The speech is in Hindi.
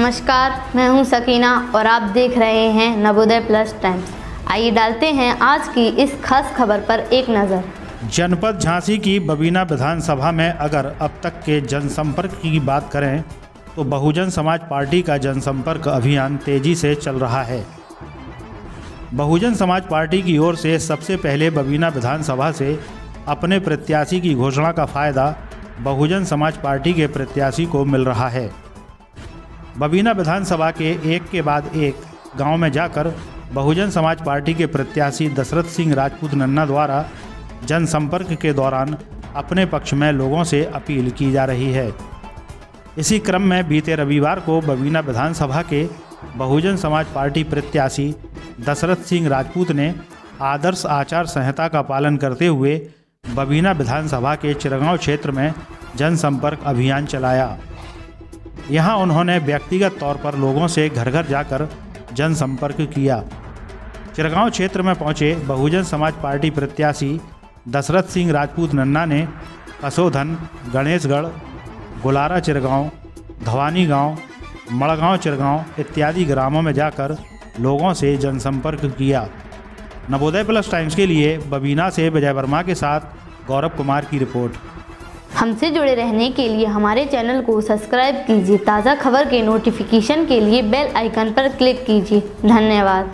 नमस्कार, मैं हूँ सकीना और आप देख रहे हैं नवोदय प्लस टाइम्स। आइए डालते हैं आज की इस खास खबर पर एक नज़र। जनपद झांसी की बबीना विधानसभा में अगर अब तक के जनसंपर्क की बात करें तो बहुजन समाज पार्टी का जनसंपर्क अभियान तेज़ी से चल रहा है। बहुजन समाज पार्टी की ओर से सबसे पहले बबीना विधानसभा से अपने प्रत्याशी की घोषणा का फ़ायदा बहुजन समाज पार्टी के प्रत्याशी को मिल रहा है। बबीना विधानसभा के एक के बाद एक, गाँव में जाकर बहुजन समाज पार्टी के प्रत्याशी दशरथ सिंह राजपूत नन्ना द्वारा जनसंपर्क के दौरान अपने पक्ष में लोगों से अपील की जा रही है। इसी क्रम में बीते रविवार को बबीना विधानसभा के बहुजन समाज पार्टी प्रत्याशी दशरथ सिंह राजपूत ने आदर्श आचार संहिता का पालन करते हुए बबीना विधानसभा के चिरगांव क्षेत्र में जनसंपर्क अभियान चलाया। यहाँ उन्होंने व्यक्तिगत तौर पर लोगों से घर घर जाकर जनसंपर्क किया। चिरगांव क्षेत्र में पहुँचे बहुजन समाज पार्टी प्रत्याशी दशरथ सिंह राजपूत नन्ना ने कसोधन गणेशगढ़, गुलारा चिरगांव धवानी गाँव, मड़गांव चिरगांव इत्यादि ग्रामों में जाकर लोगों से जनसंपर्क किया। नवोदय प्लस टाइम्स के लिए बबीना से विजय वर्मा के साथ गौरव कुमार की रिपोर्ट। हमसे जुड़े रहने के लिए हमारे चैनल को सब्सक्राइब कीजिए। ताज़ा खबर के नोटिफिकेशन के लिए बेल आइकन पर क्लिक कीजिए। धन्यवाद।